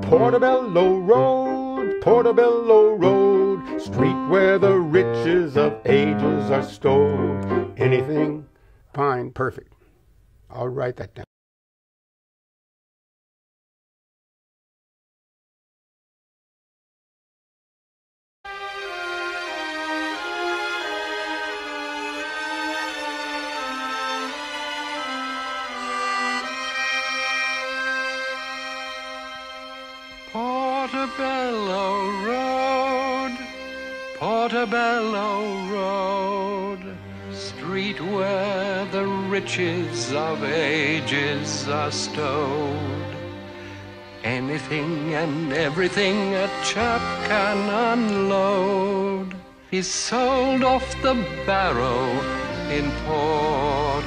Portobello Road, Portobello Road, street where the riches of ages are stored. Anything? Fine, perfect. I'll write that down. Portobello Road, Portobello Road, street where the riches of ages are stowed. Anything and everything a chap can unload is sold off the barrow in Portobello.